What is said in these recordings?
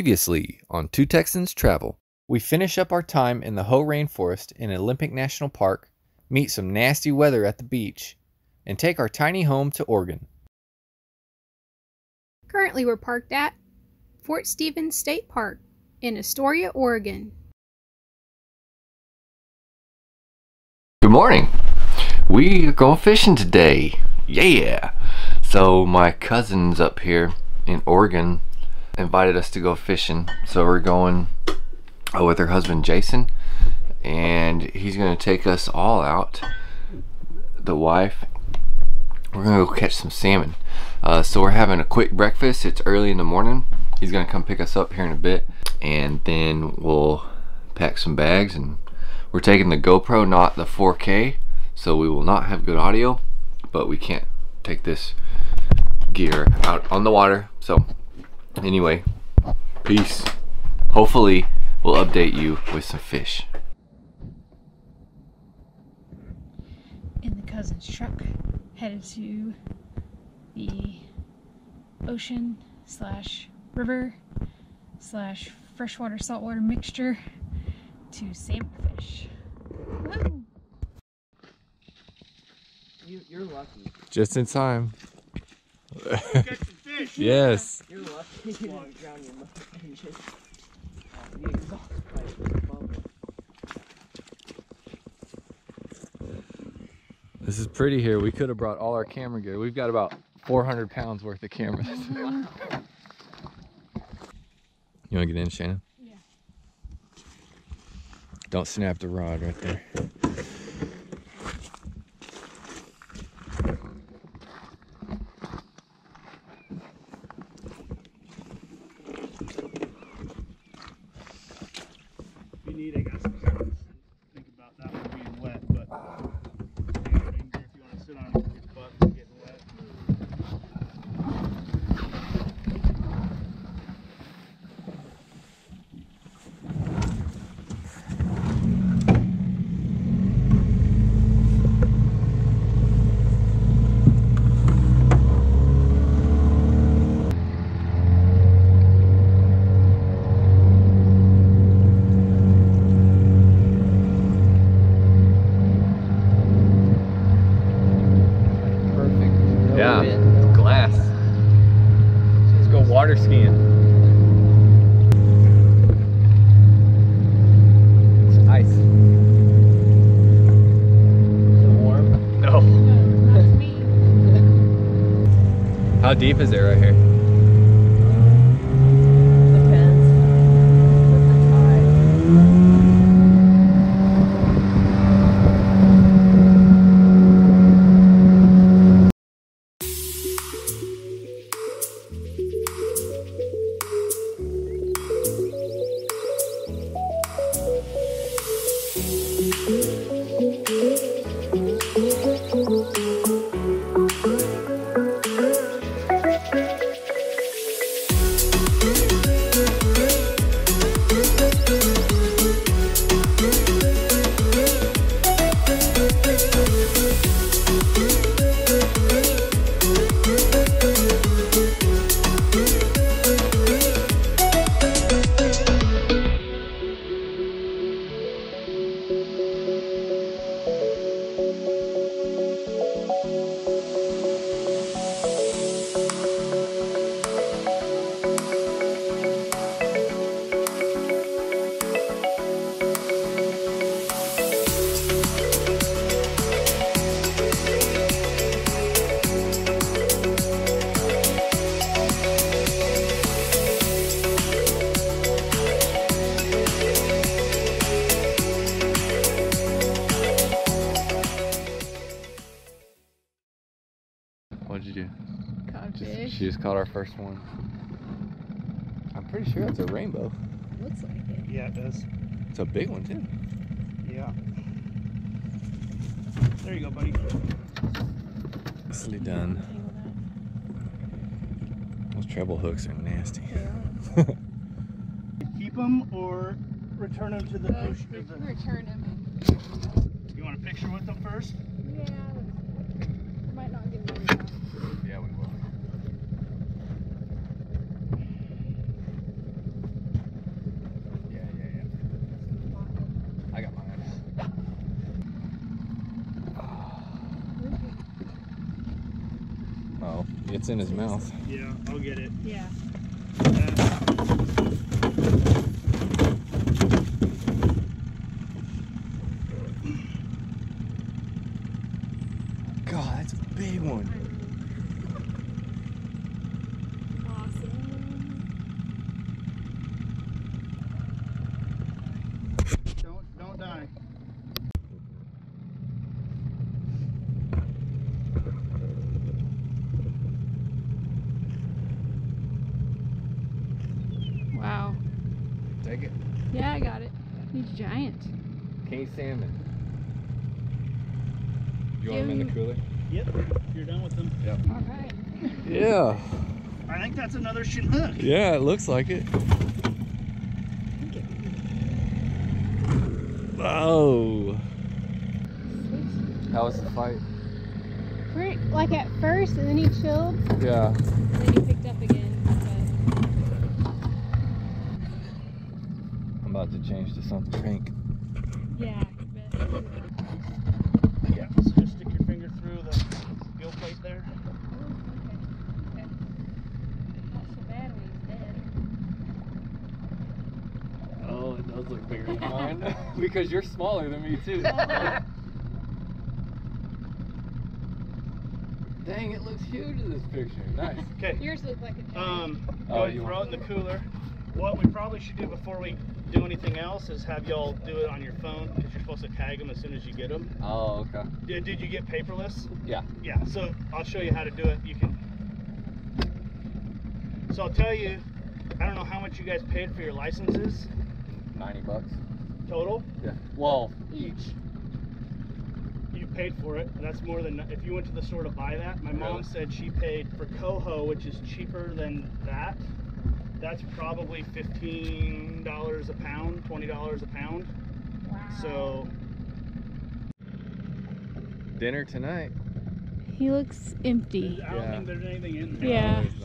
Previously on Two Texans Travel, we finish up our time in the Hoh Rainforest in Olympic National Park, meet some nasty weather at the beach, and take our tiny home to Oregon. Currently, we're parked at Fort Stevens State Park in Astoria, Oregon. Good morning. We are going fishing today. Yeah. So my cousins up here in Oregon invited us to go fishing. So we're going uh, with her husband Jason and he's to take us all out. The wife. We're to go catch some salmon. Uh, so we're having a quick breakfast. It's early in the morning. He's to come pick us up here in a bit and then we'll pack some bags and we're taking the GoPro, not the 4K, so we will not have good audio, but we can't take this gear out on the water. So anyway, peace. Hopefully we'll update you with some fish. In the cousin's truck, headed to the ocean slash river slash freshwater saltwater mixture to salmon fish. Woo! You, you're lucky. Just in time. Catch some fish. Yes. You're lucky you didn't drown your engine. The exhaust pipe was bubbling. This is pretty here. We could have brought all our camera gear. We've got about 400 pounds worth of cameras. you want to get in, Shannon? Yeah. Don't snap the rod right there. If you need, I got some socks. Think about that one being wet, but you know, if you want to sit on your butt and getting wet. Perfect. No Yeah. wind. Glass. Let's go water skiing. It's ice. Is it warm? No. That's me. How deep is it right here? Our first one. I'm pretty sure that's a rainbow. Looks like it. Yeah, it does. It's a big one too. Yeah. There you go, buddy. Nicely done. Those treble hooks are nasty. Yeah. Keep them or return them to the Uh, ocean. to the- return him. You want a picture with them first? Yeah. Might not give me enough. Yeah, we will. It's in his mouth. Yeah, I'll get it. Yeah. God, that's a big one. don't don't die. Wow. Take it. Yeah, I got it. He's giant. King salmon. You want them in the cooler? Yep, you're done with them. Yep. All right. Yeah. I think that's another Chinook. Yeah, it looks like it. Oh. How was the fight? Pretty, like at first, and then he chilled, Yeah. and then he picked up again. I'm about to change to something pink. But yeah, Yeah, so just stick your finger through the gill plate there. Okay. Not so bad when he's dead. Oh, it does look bigger than mine. because you're smaller than me too. Dang, it looks huge in this picture. Nice. Okay. Yours look like a giant. Um, Oh, go ahead you and throw it in the cooler. What we probably should do before we do anything else is have y'all do it on your phone because you're supposed to tag them as soon as you get them. Oh, okay. Did, did you get paperless? Yeah. Yeah, so I'll show you how to do it. You can. So I'll tell you, I don't know how much you guys paid for your licenses 90 bucks. total. Yeah. Well, Each. You paid for it. That's more than if you went to the store to buy that. My mom said she paid for coho, which is cheaper than that. That's probably fifteen dollars a pound, twenty dollars a pound. Wow. So dinner tonight. he looks empty. I don't Yeah. think there's anything in there. Yeah. It's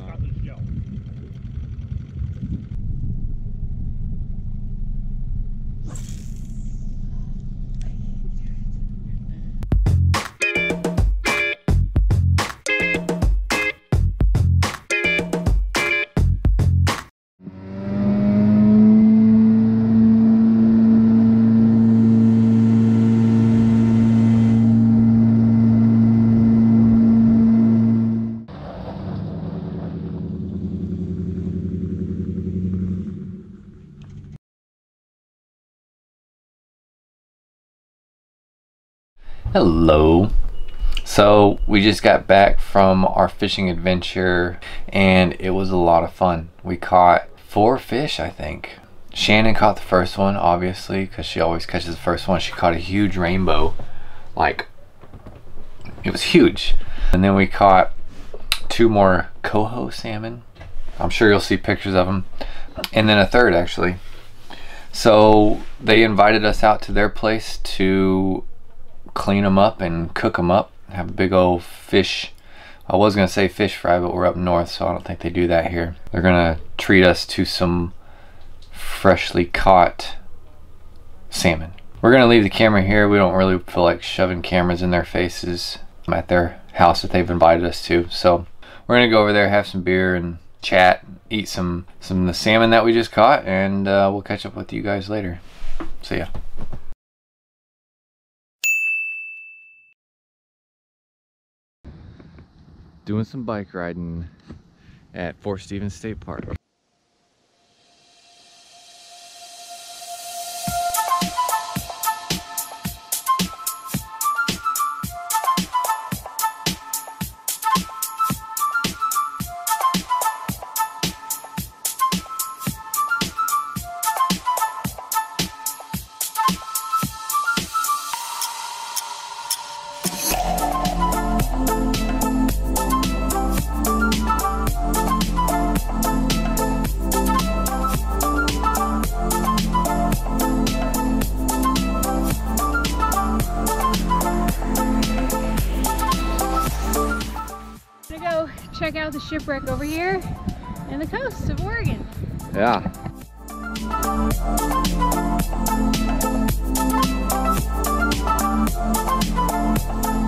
Hello. So we just got back from our fishing adventure and it was a lot of fun. We caught four fish, I think. Shannon caught the first one, obviously, because she always catches the first one. She caught a huge rainbow. Like, it was huge. And then we caught two more coho salmon. I'm sure you'll see pictures of them. And then a third, actually. So they invited us out to their place to clean them up and cook them up. Have a big old fish. I was gonna say fish fry, but we're up north, so I don't think they do that here. They're gonna treat us to some freshly caught salmon. We're gonna leave the camera here. We don't really feel like shoving cameras in their faces at their house that they've invited us to. So we're gonna go over there, have some beer, and chat, eat some some of the salmon that we just caught, and uh, we'll catch up with you guys later. See ya. Doing some bike riding at Fort Stevens State Park. Out the shipwreck over here and the coast of Oregon. Yeah. High Wind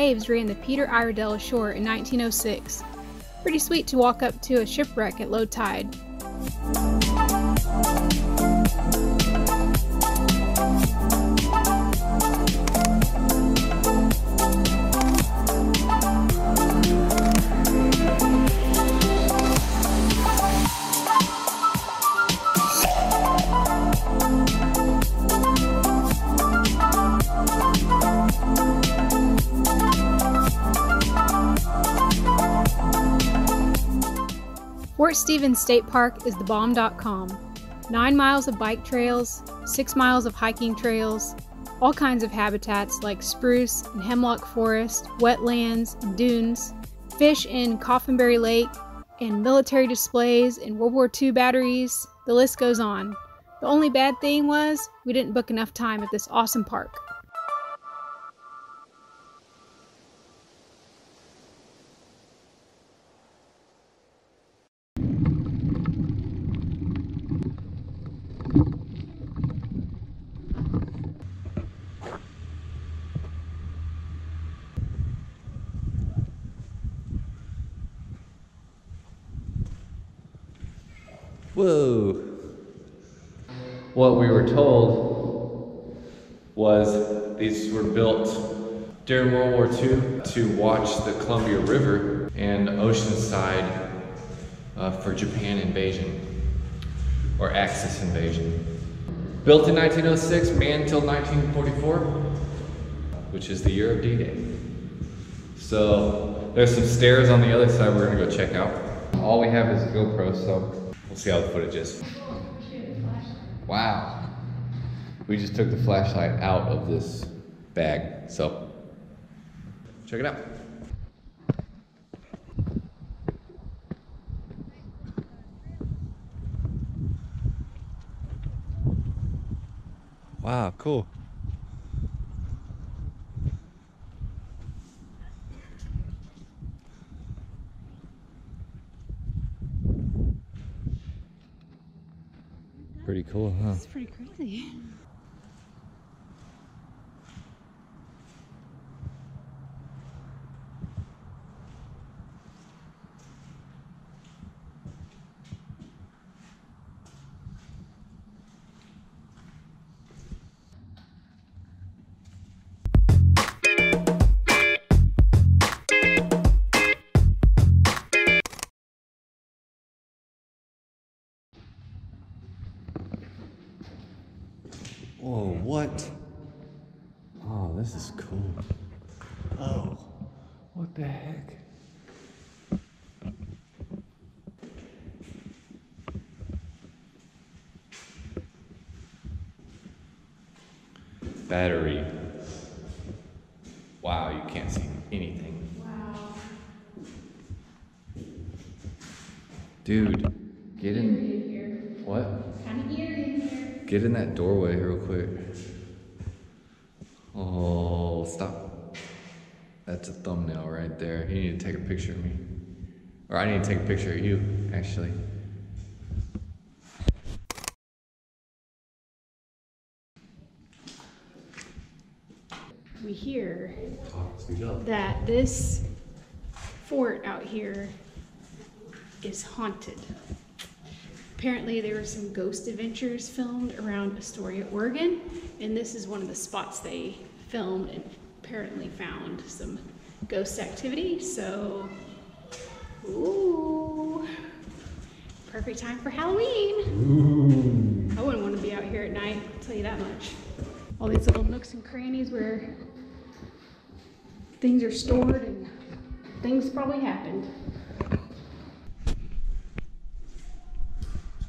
Waves ran the Peter Iredale ashore in 1906. Pretty sweet to walk up to a shipwreck at low tide. Fort Stevens State Park is the bomb.com. Nine miles of bike trails, six miles of hiking trails, all kinds of habitats like spruce and hemlock forest, wetlands, and dunes, fish in Coffenbury Lake, and military displays and World War II batteries. The list goes on. The only bad thing was we didn't book enough time at this awesome park. Whoa. What we were told was these were built during World War II to watch the Columbia River and Oceanside uh, for Japan invasion or Axis invasion. Built in 1906, manned until 1944, which is the year of D-Day. So there's some stairs on the other side we're gonna go check out. All we have is a GoPro, so we'll see how the footage is. Wow. We just took the flashlight out of this bag, so check it out. Wow, cool. Pretty cool, huh? It's pretty crazy. Oh, this is cool. Oh, what the heck? Battery. Wow, you can't see anything. Wow. Dude, get in. here. What? Kind of eerie in here. Get in that doorway real quick. Oh, stop. That's a thumbnail right there. You need to take a picture of me. Or I need to take a picture of you, actually. We hear that this fort out here is haunted. Apparently, there were some ghost adventures filmed around Astoria, Oregon, and this is one of the spots they filmed and apparently found some ghost activity. So, ooh, perfect time for Halloween. I wouldn't want to be out here at night, I'll tell you that much. All these little nooks and crannies where things are stored and things probably happened.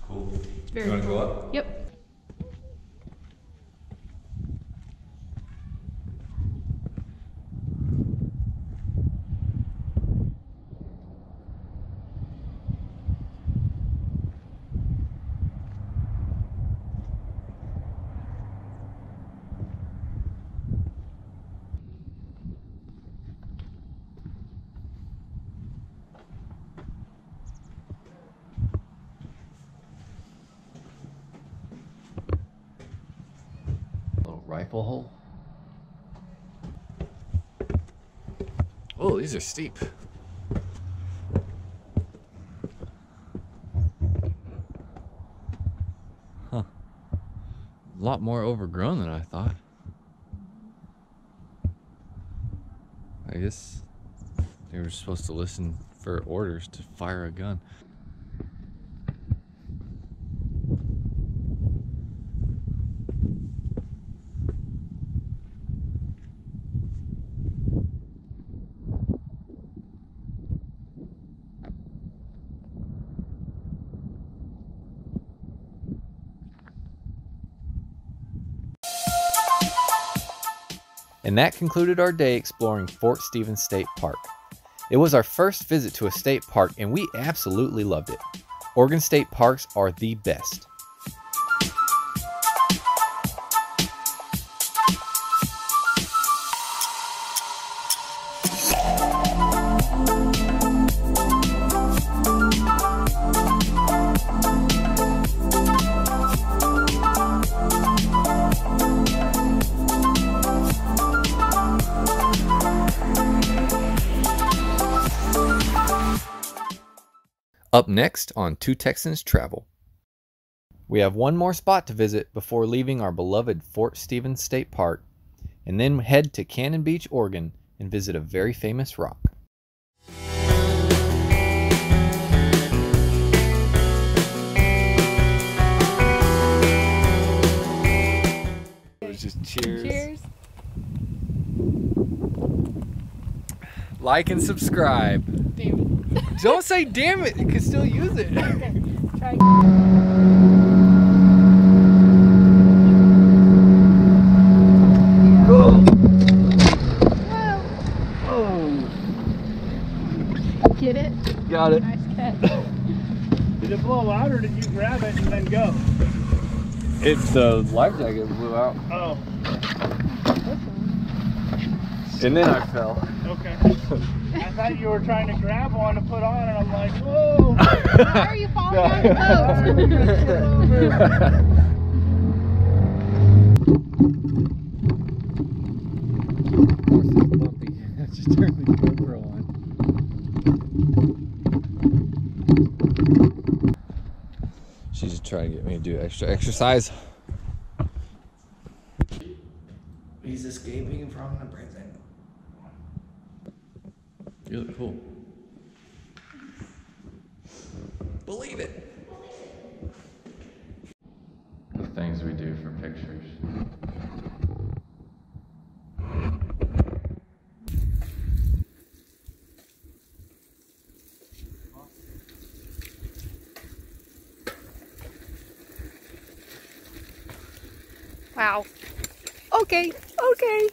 Cool. It's very you want to cool. go up? Yep. Rifle hole. Oh, these are steep. Huh. A lot more overgrown than I thought. I guess they were supposed to listen for orders to fire a gun. And that concluded our day exploring Fort Stevens State Park. It was our first visit to a state park and we absolutely loved it. Oregon state parks are the best. Up next on Two Texans Travel. We have one more spot to visit before leaving our beloved Fort Stevens State Park, and then head to Cannon Beach, Oregon, and visit a very famous rock. It was just cheers. Cheers. Like and subscribe. Damn Don't say damn it, you can still use it. it. Try. Get it? Got it. Nice catch. Did it blow out or did you grab it and then go? It the life jacket blew out. Oh, And then I fell. okay. I thought you were trying to grab one to put on and I'm like, whoa. Why are you falling out of the boat? Of course it's bumpy. Just turn the GoPro on. She's just trying to get me to do extra exercise. He's escaping from the prison. You look cool. Believe it. The things we do for pictures. Wow. Okay. Okay.